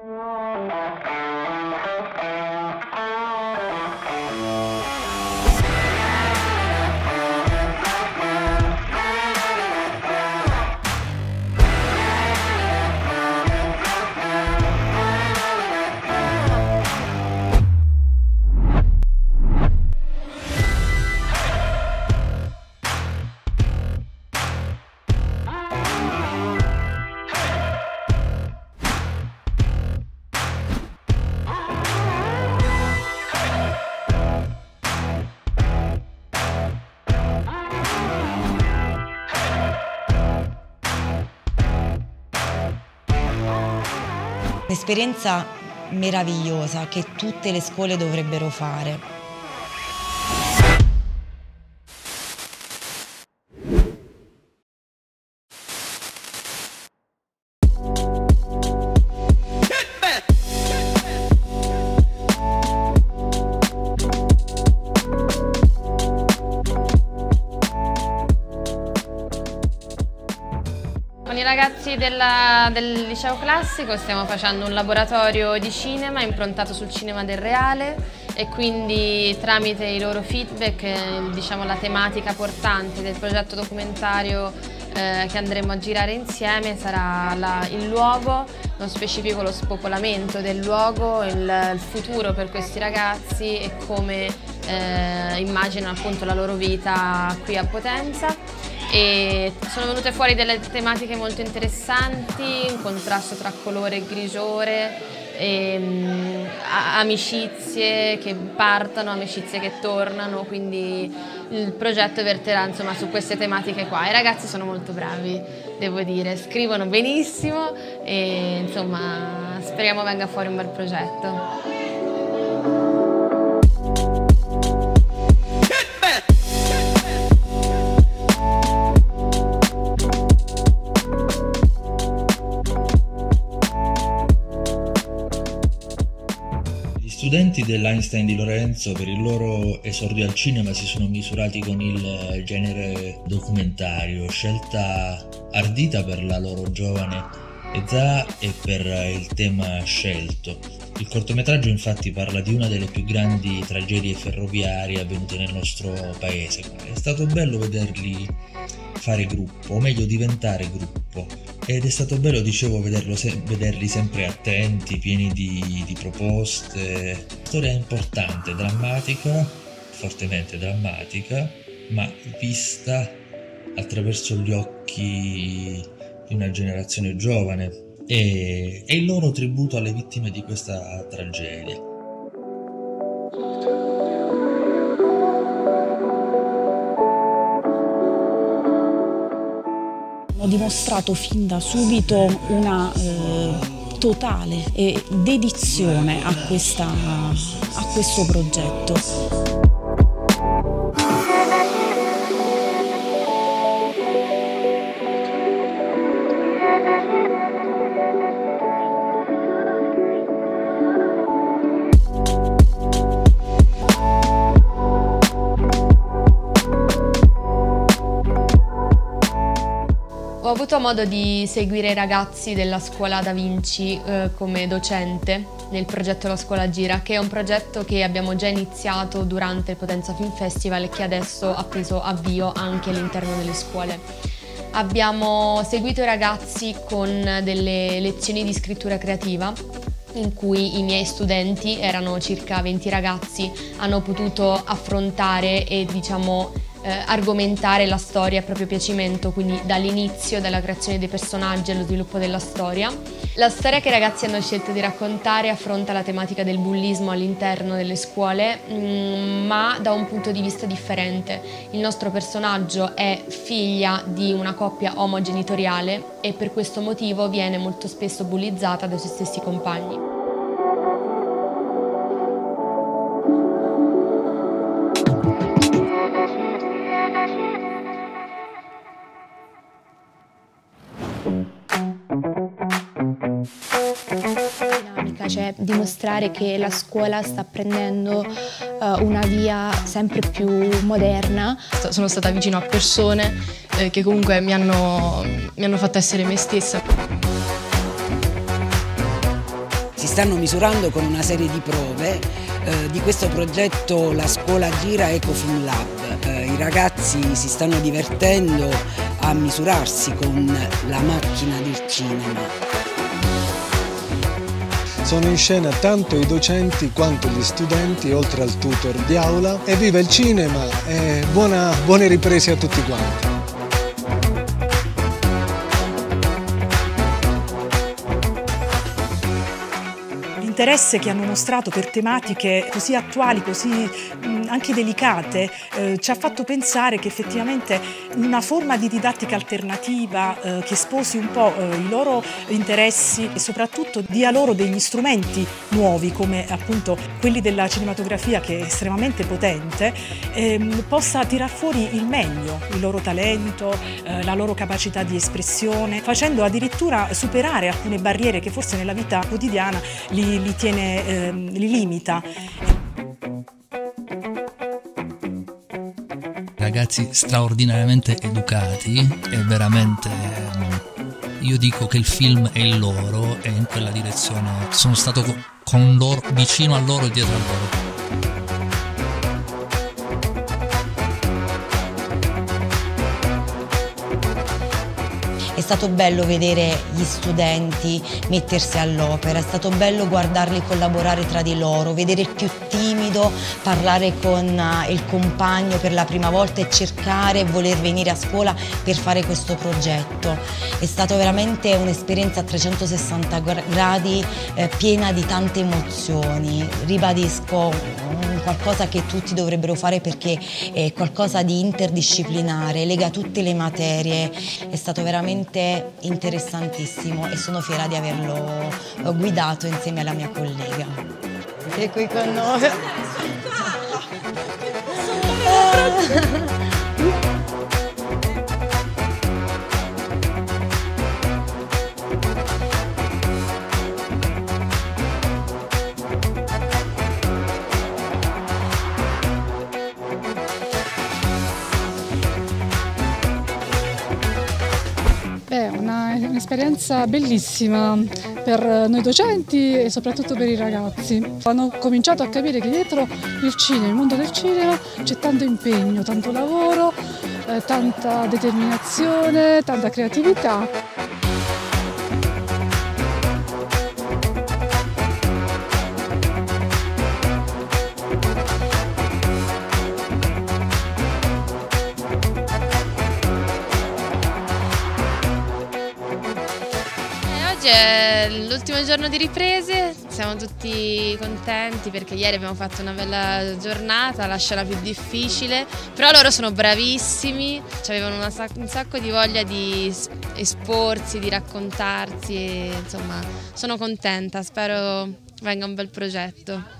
Oh. Un'esperienza meravigliosa che tutte le scuole dovrebbero fare. Con i ragazzi della, del liceo classico stiamo facendo un laboratorio di cinema improntato sul cinema del reale e quindi tramite i loro feedback, eh, diciamo la tematica portante del progetto documentario eh, che andremo a girare insieme sarà la, il luogo, non specifico lo spopolamento del luogo, il, il futuro per questi ragazzi e come eh, immaginano appunto la loro vita qui a Potenza e sono venute fuori delle tematiche molto interessanti, un contrasto tra colore e grigiore, e, um, amicizie che partono, amicizie che tornano, quindi il progetto verterà insomma, su queste tematiche qua. I ragazzi sono molto bravi, devo dire, scrivono benissimo e insomma speriamo venga fuori un bel progetto. Studenti dell'Einstein di Lorenzo per il loro esordio al cinema si sono misurati con il genere documentario, scelta ardita per la loro giovane età e per il tema scelto. Il cortometraggio infatti parla di una delle più grandi tragedie ferroviarie avvenute nel nostro paese. È stato bello vederli fare gruppo, o meglio diventare gruppo. Ed è stato bello, dicevo, se- vederli sempre attenti, pieni di, di proposte. Storia importante, drammatica, fortemente drammatica, ma vista attraverso gli occhi di una generazione giovane e, e il loro tributo alle vittime di questa tragedia. Dimostrato fin da subito una eh, totale dedizione a, questa, a questo progetto. Ho avuto modo di seguire i ragazzi della scuola Da Vinci eh, come docente nel progetto La Scuola Gira, che è un progetto che abbiamo già iniziato durante il Potenza Film Festival e che adesso ha preso avvio anche all'interno delle scuole. Abbiamo seguito i ragazzi con delle lezioni di scrittura creativa in cui i miei studenti, erano circa 20 ragazzi, hanno potuto affrontare e diciamo eh, argomentare la storia a proprio piacimento, quindi dall'inizio, dalla creazione dei personaggi allo sviluppo della storia. La storia che i ragazzi hanno scelto di raccontare affronta la tematica del bullismo all'interno delle scuole, mm, ma da un punto di vista differente. Il nostro personaggio è figlia di una coppia omogenitoriale e per questo motivo viene molto spesso bullizzata dai suoi stessi compagni. Cioè dimostrare che la scuola sta prendendo uh, una via sempre più moderna. Sono stata vicino a persone eh, che comunque mi hanno, mi hanno fatto essere me stessa. stanno misurando con una serie di prove eh, di questo progetto La Scuola Gira Ecofilm Lab. Eh, I ragazzi si stanno divertendo a misurarsi con la macchina del cinema. Sono in scena tanto i docenti quanto gli studenti, oltre al tutor di aula. E viva il cinema e buona, buone riprese a tutti quanti. L'interesse che hanno mostrato per tematiche così attuali, così anche delicate, eh, ci ha fatto pensare che effettivamente una forma di didattica alternativa eh, che sposi un po' eh, i loro interessi e soprattutto dia loro degli strumenti nuovi come appunto quelli della cinematografia che è estremamente potente, ehm, possa tirar fuori il meglio, il loro talento, eh, la loro capacità di espressione, facendo addirittura superare alcune barriere che forse nella vita quotidiana li, li, tiene, eh, li limita. Ragazzi straordinariamente educati e veramente io dico che il film è il loro e in quella direzione sono stato con loro, vicino a loro e dietro a loro. Stato bello vedere gli studenti mettersi all'opera, è stato bello guardarli collaborare tra di loro, vedere il più timido parlare con eh, il compagno per la prima volta e cercare e voler venire a scuola per fare questo progetto. È stata veramente un'esperienza a 360 gradi eh, piena di tante emozioni. Ribadisco qualcosa che tutti dovrebbero fare perché è qualcosa di interdisciplinare, lega tutte le materie, è stato veramente interessantissimo e sono fiera di averlo guidato insieme alla mia collega che qui con noi. Un'esperienza bellissima per noi docenti e soprattutto per i ragazzi. Hanno cominciato a capire che dietro il cinema, il mondo del cinema, c'è tanto impegno, tanto lavoro, eh, tanta determinazione, tanta creatività. È l'ultimo giorno di riprese, siamo tutti contenti perché ieri abbiamo fatto una bella giornata, la scena più difficile, però loro sono bravissimi, avevano una, un sacco di voglia di esporsi, di raccontarsi e insomma sono contenta, spero venga un bel progetto.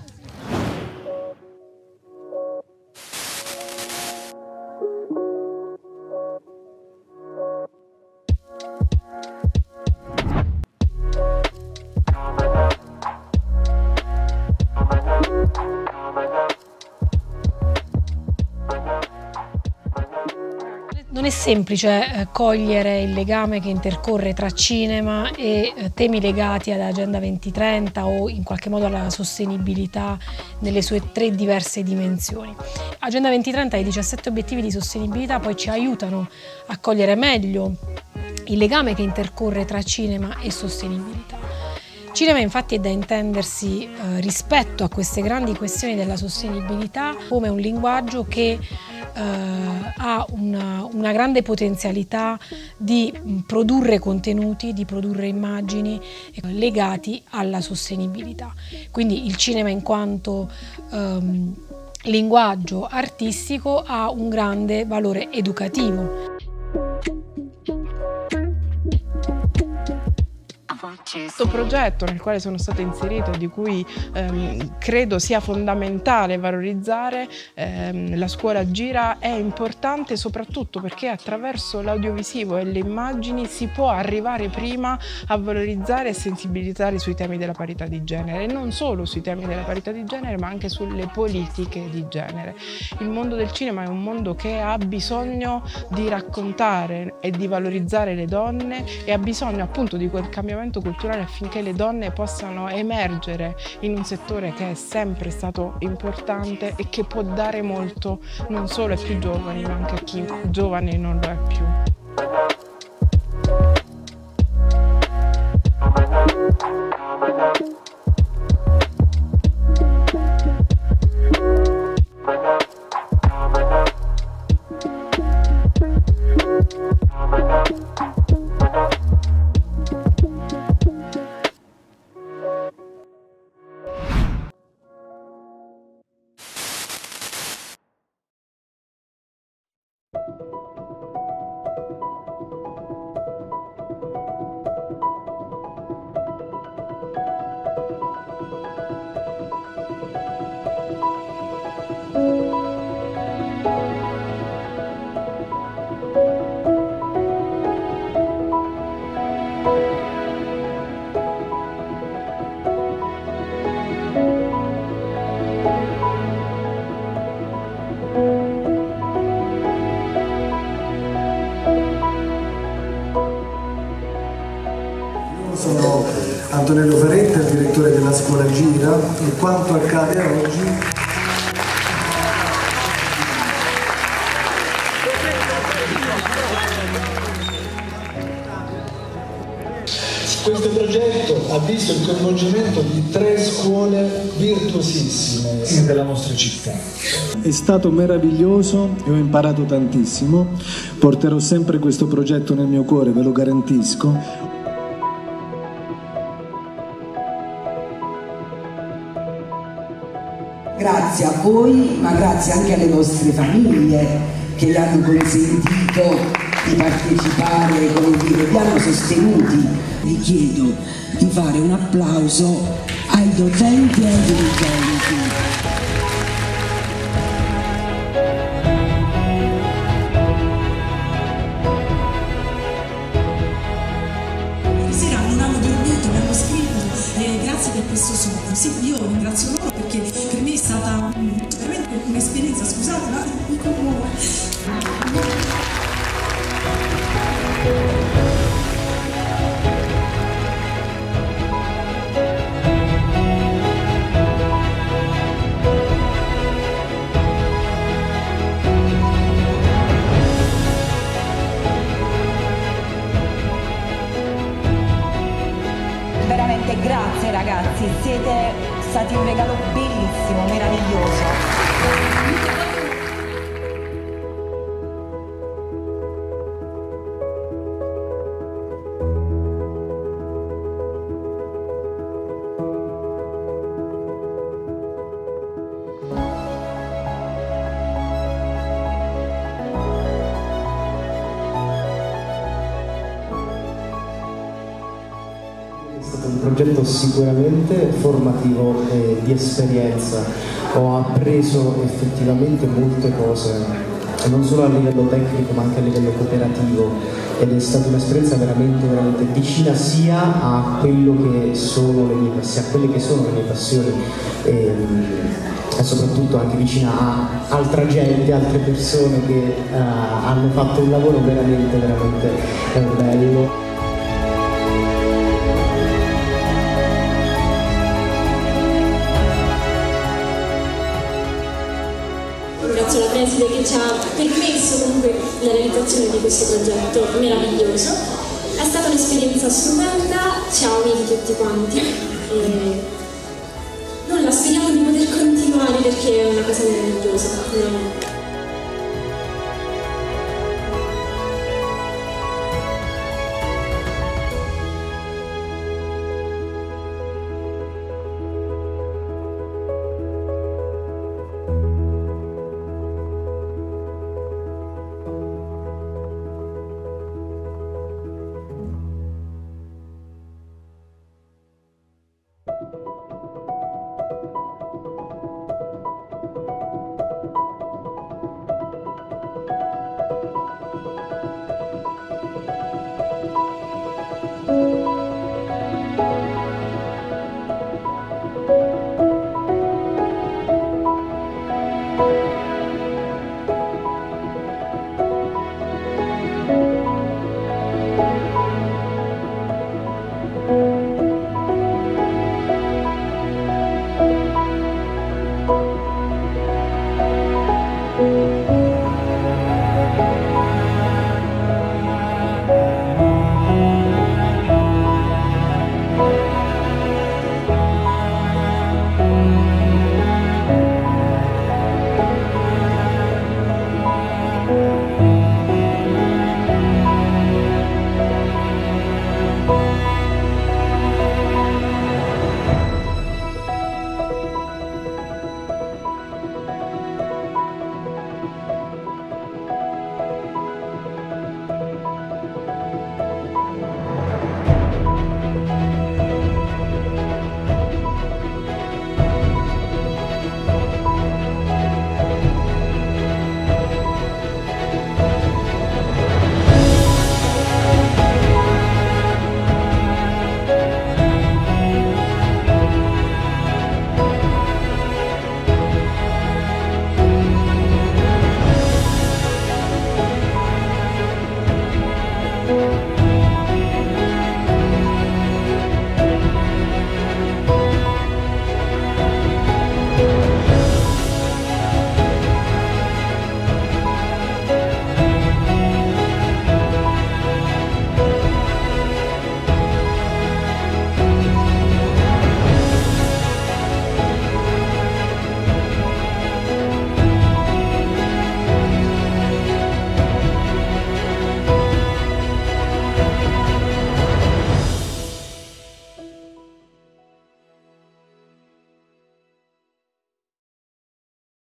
È semplice eh, cogliere il legame che intercorre tra cinema e eh, temi legati ad Agenda 2030 o in qualche modo alla sostenibilità nelle sue tre diverse dimensioni. Agenda 2030 e i 17 obiettivi di sostenibilità poi ci aiutano a cogliere meglio il legame che intercorre tra cinema e sostenibilità. Cinema infatti è da intendersi eh, rispetto a queste grandi questioni della sostenibilità come un linguaggio che eh, ha una, una, grande potenzialità di produrre contenuti, di produrre immagini legati alla sostenibilità. Quindi il cinema in quanto ehm, linguaggio artistico ha un grande valore educativo. Questo progetto nel quale sono stata inserita e di cui ehm, credo sia fondamentale valorizzare ehm, la scuola Gira è importante soprattutto perché attraverso l'audiovisivo e le immagini si può arrivare prima a valorizzare e sensibilizzare sui temi della parità di genere non solo sui temi della parità di genere ma anche sulle politiche di genere. Il mondo del cinema è un mondo che ha bisogno di raccontare e di valorizzare le donne e ha bisogno appunto di quel cambiamento culturale culturale affinché le donne possano emergere in un settore che è sempre stato importante e che può dare molto non solo ai più giovani ma anche a chi giovane non lo è più. Antonello Feretta, il direttore della scuola Gira e quanto accade oggi Questo progetto ha visto il coinvolgimento di tre scuole virtuosissime della nostra città. È stato meraviglioso e ho imparato tantissimo. Porterò sempre questo progetto nel mio cuore, ve lo garantisco. Grazie a voi, ma grazie anche alle vostre famiglie che vi hanno consentito di partecipare, come dire, vi hanno sostenuti. Vi chiedo di fare un applauso ai docenti e ai dirigenti. Stati un regalo progetto sicuramente formativo e di esperienza. Ho appreso effettivamente molte cose, non solo a livello tecnico ma anche a livello cooperativo ed è stata un'esperienza veramente, veramente vicina sia a che sono le mie a quelle che sono le mie passioni e, e soprattutto anche vicina a altra gente, altre persone che eh, hanno fatto un lavoro veramente, veramente eh, bello. Ringrazio la preside che ci ha permesso comunque la realizzazione di questo progetto meraviglioso. È stata un'esperienza stupenda, ci ha uniti tutti quanti. E nulla, speriamo di poter continuare perché è una cosa meravigliosa.